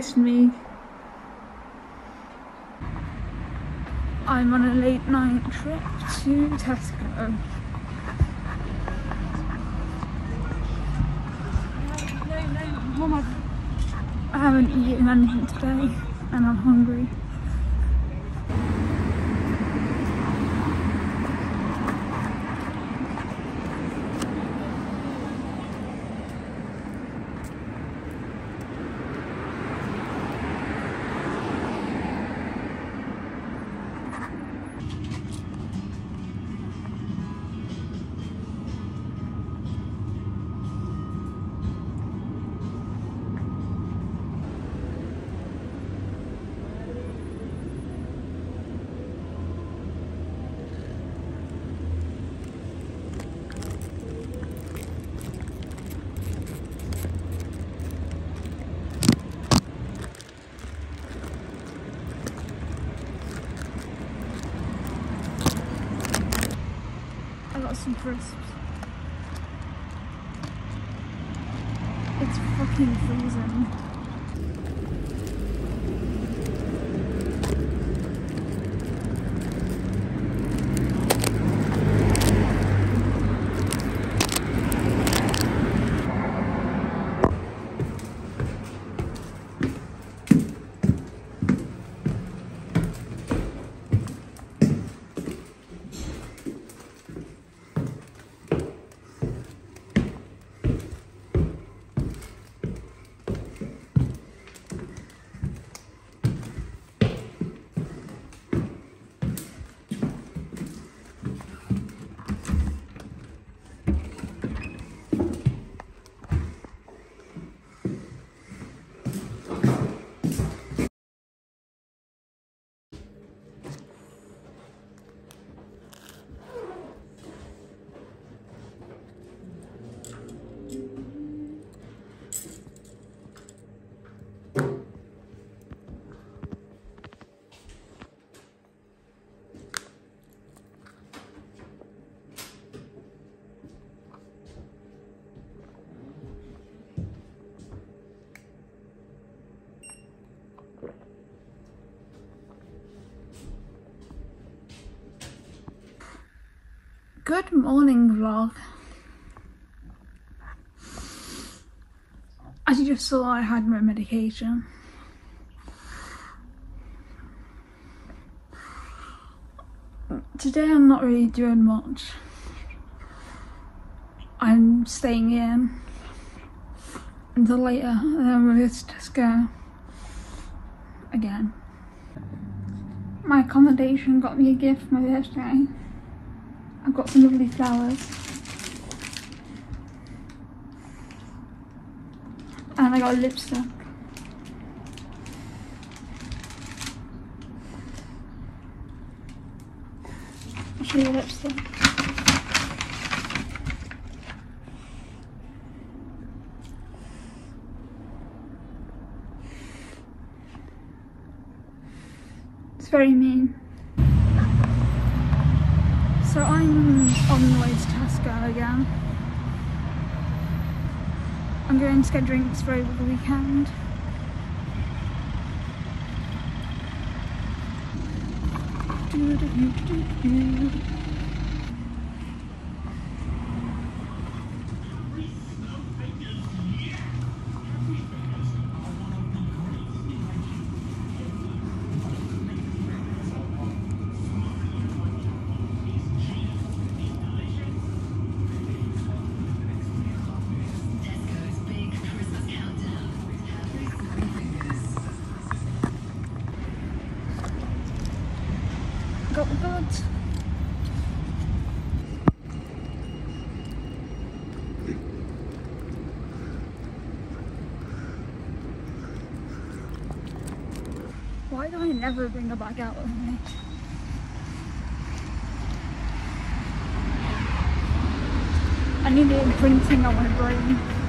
Me. I'm on a late night trip to Tesco. I haven't eaten anything today and I'm hungry. Crisps. It's fucking freezing. Good morning vlog. As you just saw I had my medication. Today I'm not really doing much. I'm staying in until later and then we'll just Tesco again. My accommodation got me a gift for my birthday. I've got some lovely flowers. And I got a lipstick. I'll show you lipstick. It's very mean. So I'm on the way to Tesco again. I'm going to get drinks for over the weekend. Doo-doo-doo-doo-doo. Got the Oh Why do I never bring a bag out with me? I need the imprinting I want to bring.